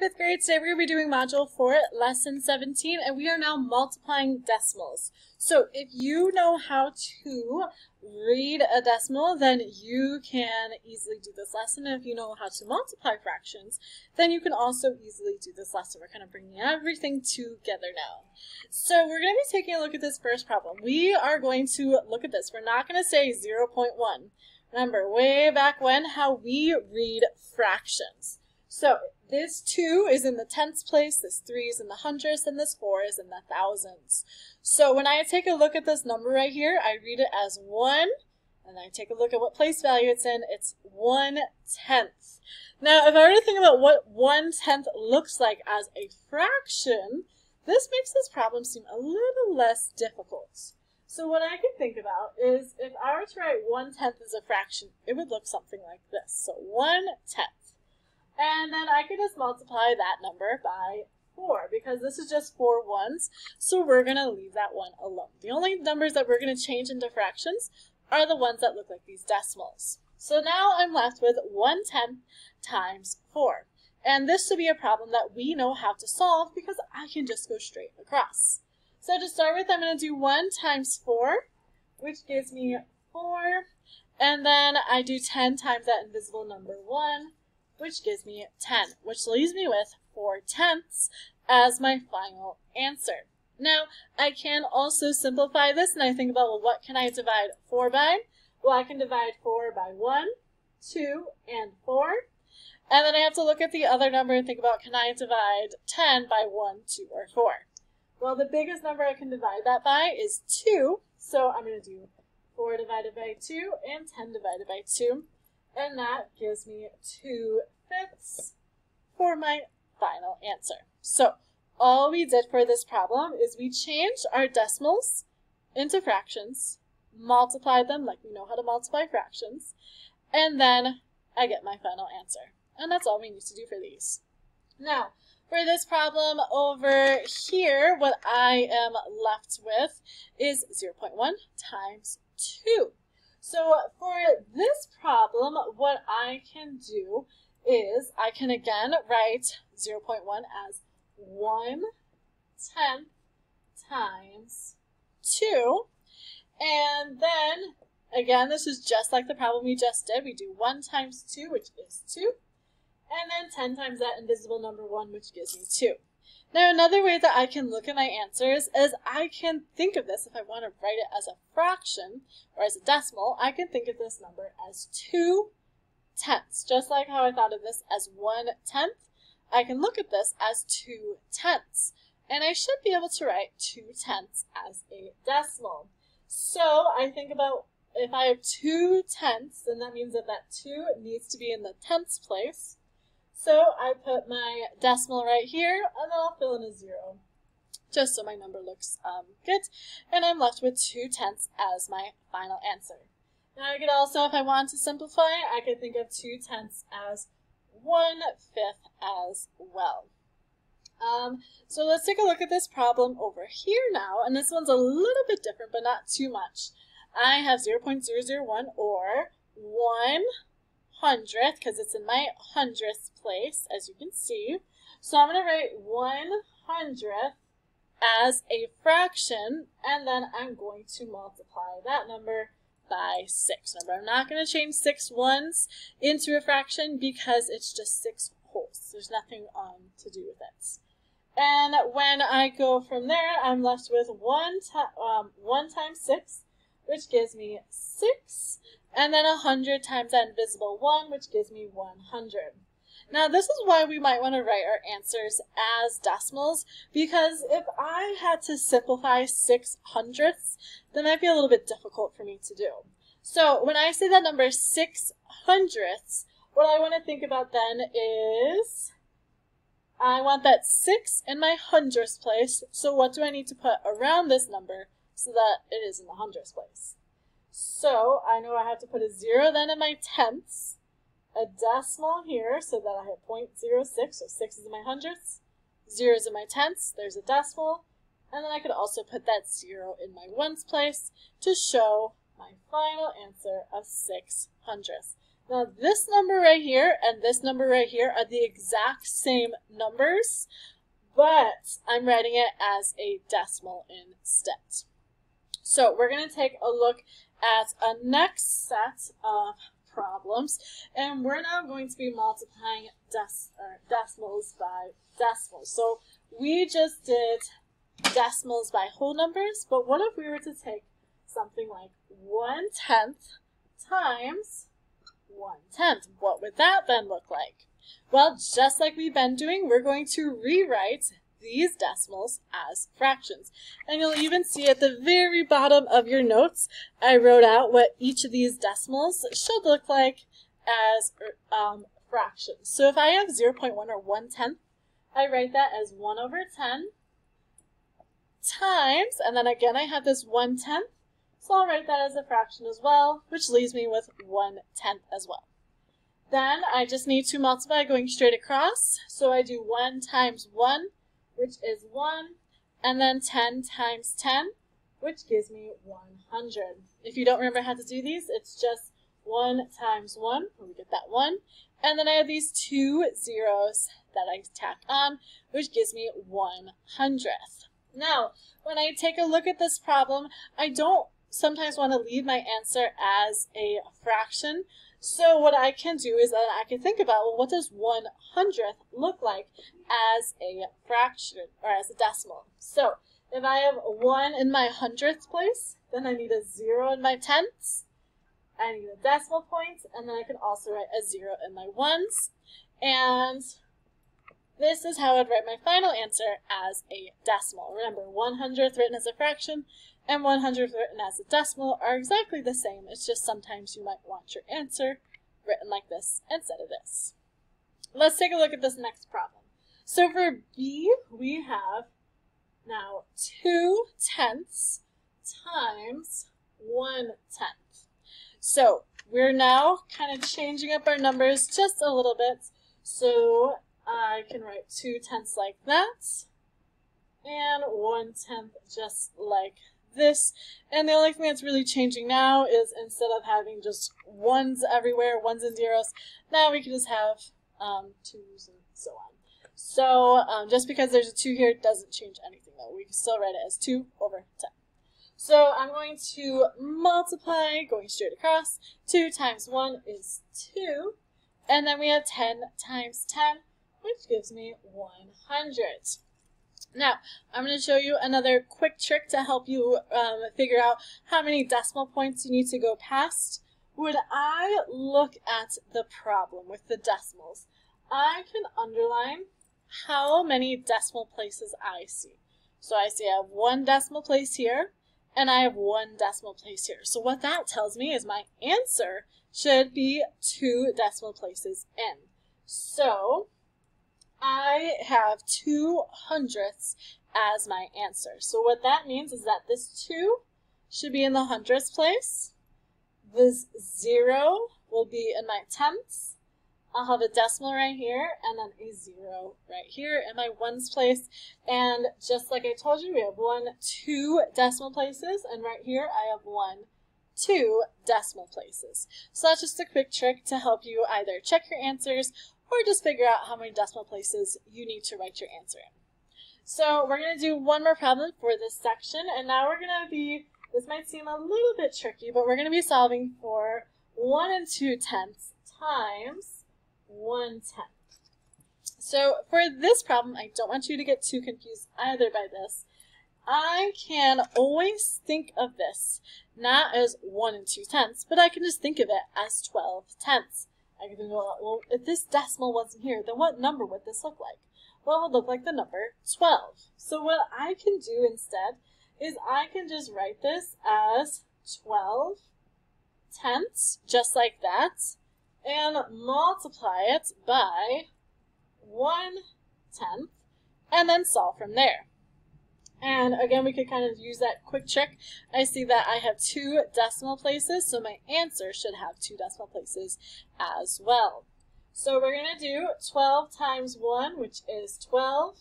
Fifth grade. Today we're going to be doing Module 4, Lesson 17, and we are now multiplying decimals. So if you know how to read a decimal, then you can easily do this lesson. And if you know how to multiply fractions, then you can also easily do this lesson. We're kind of bringing everything together now. So we're going to be taking a look at this first problem. We are going to look at this. We're not going to say 0.1. Remember, way back when, how we read fractions. So this 2 is in the tenths place, this 3 is in the hundredths, and this 4 is in the thousands. So when I take a look at this number right here, I read it as 1, and I take a look at what place value it's in, it's one tenth. Now, if I were to think about what one tenth looks like as a fraction, this makes this problem seem a little less difficult. So what I can think about is if I were to write one tenth as a fraction, it would look something like this. So 1 tenth. And then I could just multiply that number by 4 because this is just four ones, so we're going to leave that one alone. The only numbers that we're going to change into fractions are the ones that look like these decimals. So now I'm left with 1 tenth times 4. And this should be a problem that we know how to solve because I can just go straight across. So to start with, I'm going to do 1 times 4, which gives me 4. And then I do 10 times that invisible number 1, which gives me 10, which leaves me with 4 tenths as my final answer. Now, I can also simplify this, and I think about, well, what can I divide 4 by? Well, I can divide 4 by 1, 2, and 4. And then I have to look at the other number and think about, can I divide 10 by 1, 2, or 4? Well, the biggest number I can divide that by is 2, so I'm going to do 4 divided by 2 and 10 divided by 2 and that gives me 2 fifths for my final answer. So all we did for this problem is we changed our decimals into fractions, multiplied them like we know how to multiply fractions, and then I get my final answer. And that's all we need to do for these. Now, for this problem over here, what I am left with is 0.1 times 2. So for this problem, what I can do is I can again write 0.1 as 1 tenth times 2. And then, again, this is just like the problem we just did. We do 1 times 2, which is 2. And then 10 times that invisible number 1, which gives me 2. Now another way that I can look at my answers is I can think of this, if I want to write it as a fraction or as a decimal, I can think of this number as 2 tenths. Just like how I thought of this as 1 tenth, I can look at this as 2 tenths. And I should be able to write 2 tenths as a decimal. So I think about if I have 2 tenths, then that means that that 2 needs to be in the tenths place. So I put my decimal right here, and then I'll fill in a zero, just so my number looks um, good. And I'm left with 2 tenths as my final answer. Now I could also, if I want to simplify, I could think of 2 tenths as 1 fifth as well. Um, so let's take a look at this problem over here now, and this one's a little bit different, but not too much. I have 0.001 or 1 hundredth because it's in my hundredth place, as you can see. So I'm going to write one hundredth as a fraction, and then I'm going to multiply that number by 6. Remember, I'm not going to change six ones into a fraction because it's just 6 wholes. There's nothing um, to do with it. And when I go from there, I'm left with 1, um, 1 times 6, which gives me 6 and then 100 times that invisible 1, which gives me 100. Now, this is why we might want to write our answers as decimals, because if I had to simplify 6 hundredths, that might be a little bit difficult for me to do. So, when I say that number 6 hundredths, what I want to think about then is I want that 6 in my hundredths place, so what do I need to put around this number so that it is in the hundredths place? So I know I have to put a zero then in my tenths, a decimal here so that I have 0.06, so 6 is in my hundredths, zeros in my tenths, there's a decimal, and then I could also put that zero in my ones place to show my final answer of 6 hundredths. Now this number right here and this number right here are the exact same numbers, but I'm writing it as a decimal instead. So we're going to take a look at a next set of problems, and we're now going to be multiplying uh, decimals by decimals. So we just did decimals by whole numbers, but what if we were to take something like one tenth times one tenth? What would that then look like? Well, just like we've been doing, we're going to rewrite these decimals as fractions. And you'll even see at the very bottom of your notes, I wrote out what each of these decimals should look like as um, fractions. So if I have 0.1 or 1 tenth, I write that as 1 over 10 times, and then again I have this 1 tenth, so I'll write that as a fraction as well, which leaves me with 1 tenth as well. Then I just need to multiply going straight across, so I do 1 times 1, which is 1, and then 10 times 10, which gives me 100. If you don't remember how to do these, it's just 1 times 1, we get that 1, and then I have these two zeros that I tack on, which gives me 1 hundredth. Now, when I take a look at this problem, I don't sometimes want to leave my answer as a fraction, so what I can do is that I can think about, well, what does one hundredth look like as a fraction or as a decimal? So if I have one in my hundredth place, then I need a zero in my tenths. I need a decimal point, and then I can also write a zero in my ones. And this is how I'd write my final answer as a decimal. Remember, one hundredth written as a fraction and 100 written as a decimal are exactly the same. It's just sometimes you might want your answer written like this instead of this. Let's take a look at this next problem. So for B, we have now 2 tenths times 1 tenth. So we're now kind of changing up our numbers just a little bit. So I can write 2 tenths like that and 1 tenth just like this. And the only thing that's really changing now is instead of having just ones everywhere, ones and zeros, now we can just have um, twos and so on. So um, just because there's a 2 here doesn't change anything though. We can still write it as 2 over 10. So I'm going to multiply, going straight across. 2 times 1 is 2. And then we have 10 times 10, which gives me 100. Now, I'm going to show you another quick trick to help you um, figure out how many decimal points you need to go past. When I look at the problem with the decimals, I can underline how many decimal places I see. So I see I have one decimal place here, and I have one decimal place here. So what that tells me is my answer should be two decimal places in. So I have two hundredths as my answer. So what that means is that this 2 should be in the hundredths place. This 0 will be in my tenths. I'll have a decimal right here and then a 0 right here in my ones place. And just like I told you, we have one, two decimal places. And right here I have one, two decimal places. So that's just a quick trick to help you either check your answers or just figure out how many decimal places you need to write your answer in. So we're going to do one more problem for this section, and now we're going to be, this might seem a little bit tricky, but we're going to be solving for 1 and 2 tenths times 1 tenth. So for this problem, I don't want you to get too confused either by this. I can always think of this not as 1 and 2 tenths, but I can just think of it as 12 tenths. I can go, well, if this decimal wasn't here, then what number would this look like? Well, it would look like the number 12. So what I can do instead is I can just write this as 12 tenths, just like that, and multiply it by 1 tenth, and then solve from there. And again, we could kind of use that quick trick. I see that I have two decimal places, so my answer should have two decimal places as well. So we're going to do 12 times 1, which is 12,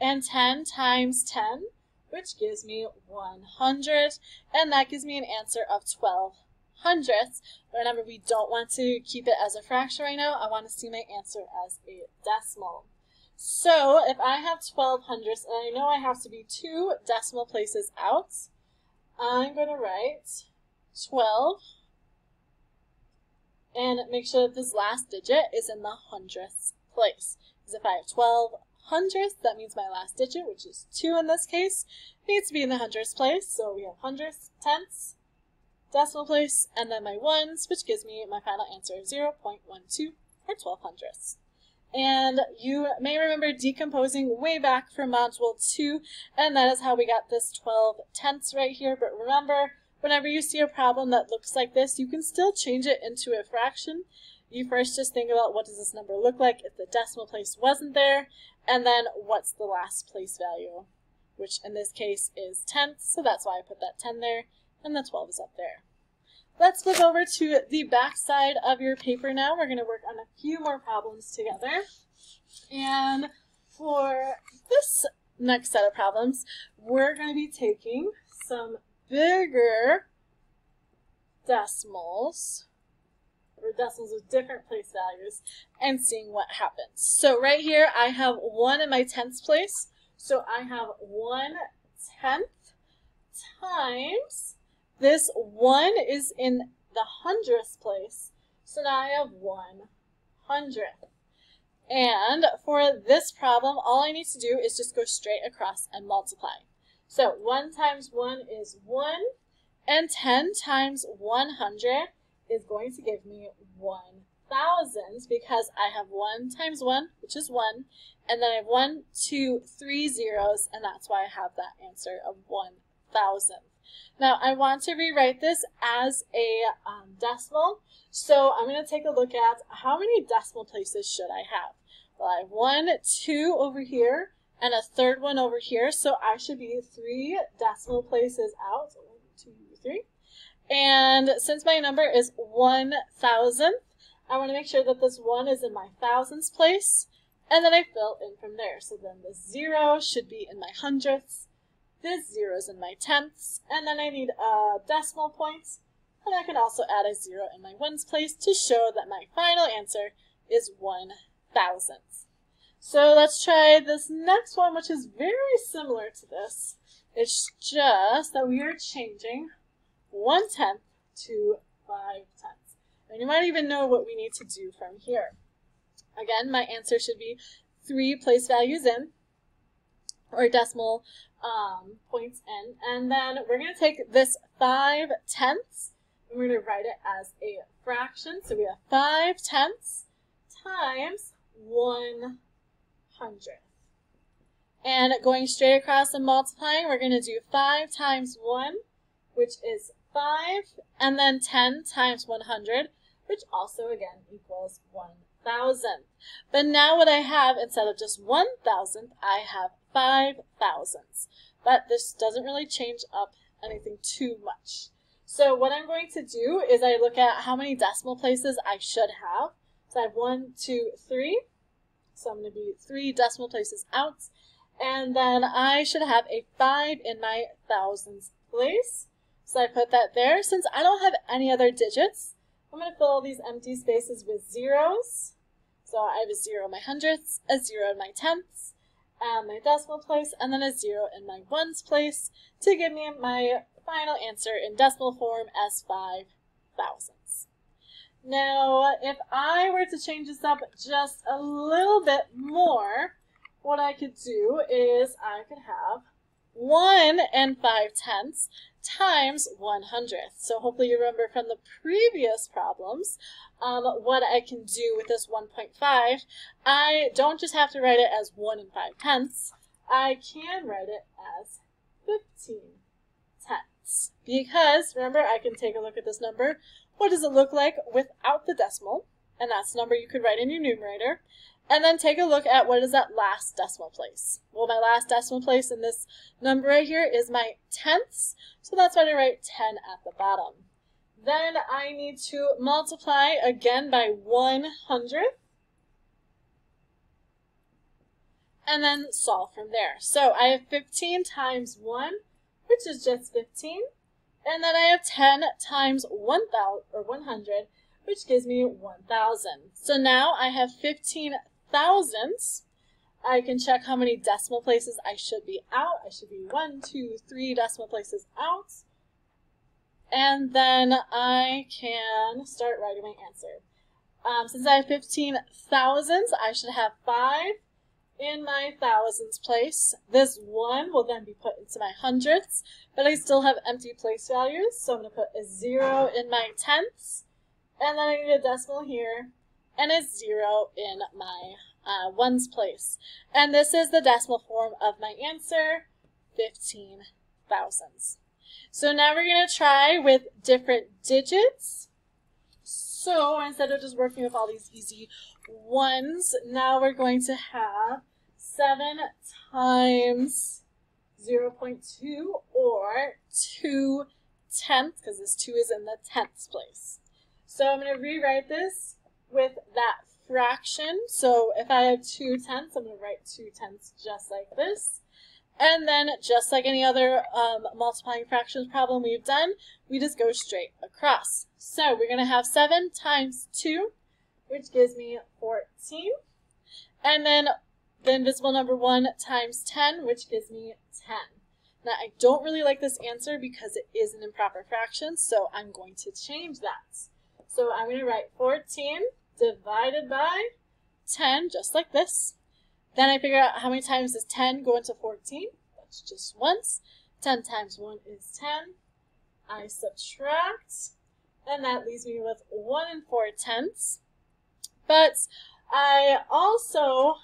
and 10 times 10, which gives me 100, and that gives me an answer of 12 hundredths. But remember, we don't want to keep it as a fraction right now. I want to see my answer as a decimal. So if I have 12 hundredths, and I know I have to be two decimal places out, I'm going to write 12 and make sure that this last digit is in the hundredths place. Because if I have 12 hundredths, that means my last digit, which is 2 in this case, needs to be in the hundredths place. So we have hundredths, tenths, decimal place, and then my ones, which gives me my final answer, of 0.12 or 12 hundredths. And you may remember decomposing way back from Module 2, and that is how we got this 12 tenths right here. But remember, whenever you see a problem that looks like this, you can still change it into a fraction. You first just think about what does this number look like if the decimal place wasn't there, and then what's the last place value, which in this case is tenths, so that's why I put that 10 there, and the 12 is up there. Let's flip over to the back side of your paper now. We're going to work on a few more problems together. And for this next set of problems, we're going to be taking some bigger decimals, or decimals with different place values, and seeing what happens. So right here, I have 1 in my tenths place. So I have 1 tenth times this 1 is in the hundredths place, so now I have 1 hundredth. And for this problem, all I need to do is just go straight across and multiply. So 1 times 1 is 1, and 10 times 100 is going to give me 1,000 because I have 1 times 1, which is 1, and then I have 1, 2, 3 zeros, and that's why I have that answer of 1,000. Now I want to rewrite this as a um, decimal, so I'm going to take a look at how many decimal places should I have. Well, I have one, two over here, and a third one over here, so I should be three decimal places out. So one, two, three. And since my number is one thousandth, I want to make sure that this 1 is in my thousands place, and then I fill in from there. So then the 0 should be in my hundredths, this zeros in my tenths, and then I need a decimal points, point, and I can also add a zero in my ones place to show that my final answer is one thousandth. So let's try this next one, which is very similar to this. It's just that we are changing one tenth to five tenths. And you might even know what we need to do from here. Again, my answer should be three place values in, or decimal um, points in. And then we're going to take this 5 tenths and we're going to write it as a fraction. So we have 5 tenths times 1 hundredth. And going straight across and multiplying, we're going to do 5 times 1, which is 5, and then 10 times 100, which also again equals 1,000. But now what I have, instead of just 1,000, I have five thousandths. But this doesn't really change up anything too much. So what I'm going to do is I look at how many decimal places I should have. So I have one, two, three. So I'm going to be three decimal places out. And then I should have a 5 in my thousands place. So I put that there. Since I don't have any other digits, I'm going to fill all these empty spaces with zeros. So I have a 0 in my hundredths, a 0 in my tenths, and my decimal place, and then a zero in my ones place to give me my final answer in decimal form as five thousandths. Now, if I were to change this up just a little bit more, what I could do is I could have 1 and 5 tenths times 100th. So hopefully you remember from the previous problems um, what I can do with this 1.5. I don't just have to write it as 1 and 5 tenths. I can write it as 15 tenths. Because, remember, I can take a look at this number. What does it look like without the decimal? And that's the number you could write in your numerator. And then take a look at what is that last decimal place. Well, my last decimal place in this number right here is my tenths, so that's why I write 10 at the bottom. Then I need to multiply again by 100, and then solve from there. So I have 15 times 1, which is just 15, And then I have 10 times 1,000 or 100, which gives me 1,000. So now I have 15 thousandths. I can check how many decimal places I should be out. I should be one, two, three decimal places out. And then I can start writing my answer. Um, since I have 15 thousandths, I should have 5 in my thousands place. This 1 will then be put into my hundredths, but I still have empty place values, so I'm going to put a 0 in my tenths, and then I need a decimal here, and a 0 in my uh, ones place. And this is the decimal form of my answer, 15 thousandths. So now we're going to try with different digits. So instead of just working with all these easy ones, now we're going to have 7 times 0 0.2 or 2 tenths, because this 2 is in the tenths place. So I'm going to rewrite this with that fraction. So if I have 2 tenths, I'm going to write 2 tenths just like this. And then, just like any other um, multiplying fractions problem we've done, we just go straight across. So we're going to have 7 times 2, which gives me 14. And then the invisible number 1 times 10, which gives me 10. Now, I don't really like this answer because it is an improper fraction, so I'm going to change that. So I'm going to write 14 divided by 10, just like this. Then I figure out how many times does 10 go into 14. That's just once. 10 times 1 is 10. I subtract, and that leaves me with 1 and 4 tenths. But I also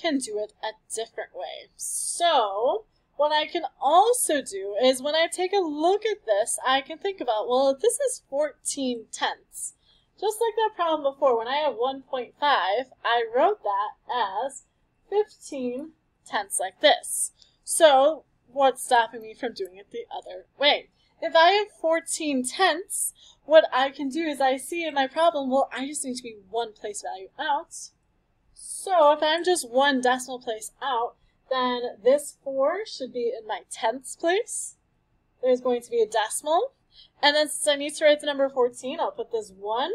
can do it a different way. So, what I can also do is when I take a look at this, I can think about, well, this is 14 tenths, just like that problem before, when I have 1.5, I wrote that as 15 tenths like this. So, what's stopping me from doing it the other way? If I have 14 tenths, what I can do is I see in my problem, well, I just need to be one place value out. So if I'm just one decimal place out, then this 4 should be in my tenths place. There's going to be a decimal. And then since I need to write the number 14, I'll put this 1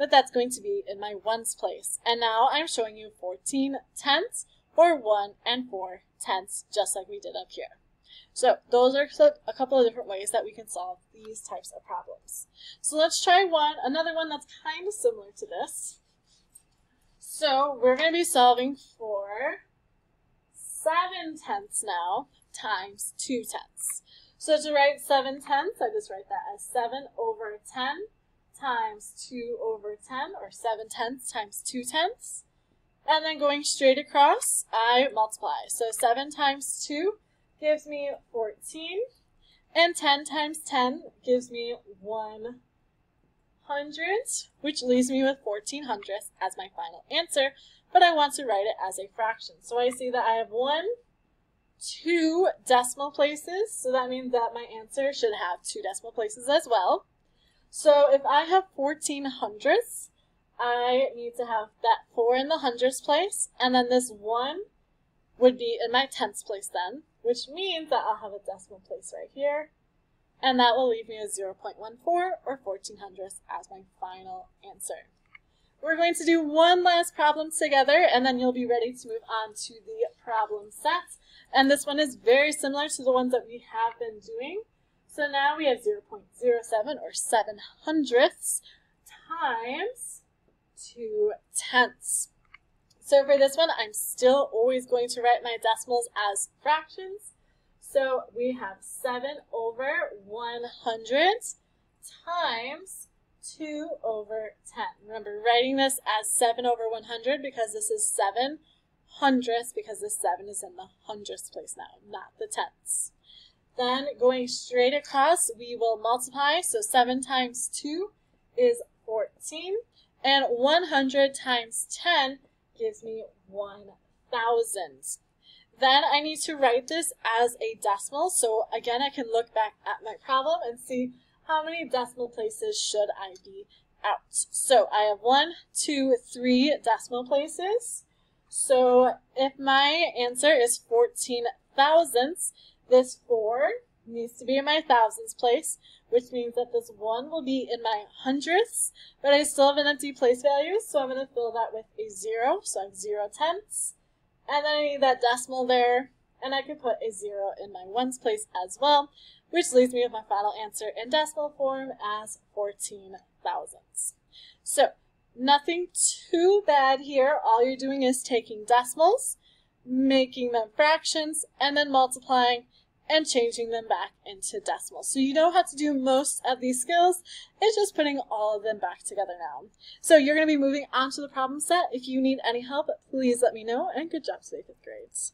that that's going to be in my ones place. And now I'm showing you 14 tenths or 1 and 4 tenths, just like we did up here. So those are a couple of different ways that we can solve these types of problems. So let's try one, another one that's kind of similar to this. So we're going to be solving for 7 tenths now times 2 tenths. So to write 7 tenths, I just write that as 7 over 10 times 2 over 10, or 7 tenths times 2 tenths. And then going straight across, I multiply. So 7 times 2 gives me 14, and 10 times 10 gives me 100, which leaves me with 14 hundredths as my final answer, but I want to write it as a fraction. So I see that I have 1, 2 decimal places, so that means that my answer should have 2 decimal places as well. So if I have 14 hundredths, I need to have that 4 in the hundredths place, and then this 1 would be in my tenths place then, which means that I'll have a decimal place right here, and that will leave me a 0.14 or 14 hundredths as my final answer. We're going to do one last problem together, and then you'll be ready to move on to the problem set. And this one is very similar to the ones that we have been doing. So now we have 0.07 or 7 hundredths times 2 tenths. So for this one, I'm still always going to write my decimals as fractions. So we have 7 over 100 times 2 over 10. Remember, writing this as 7 over 100 because this is 7 hundredths because the 7 is in the hundredths place now, not the tenths. Then going straight across, we will multiply. So 7 times 2 is 14. And 100 times 10 gives me 1,000. Then I need to write this as a decimal. So again, I can look back at my problem and see how many decimal places should I be out. So I have one, two, three decimal places. So if my answer is 14 thousandths, this 4 needs to be in my thousands place, which means that this 1 will be in my hundredths, but I still have an empty place value, so I'm going to fill that with a 0, so I have 0 tenths. And then I need that decimal there, and I could put a 0 in my ones place as well, which leaves me with my final answer in decimal form as 14 thousandths. So nothing too bad here. All you're doing is taking decimals, making them fractions, and then multiplying and changing them back into decimals. So you know how to do most of these skills. It's just putting all of them back together now. So you're going to be moving on to the problem set. If you need any help, please let me know, and good job today, fifth grades.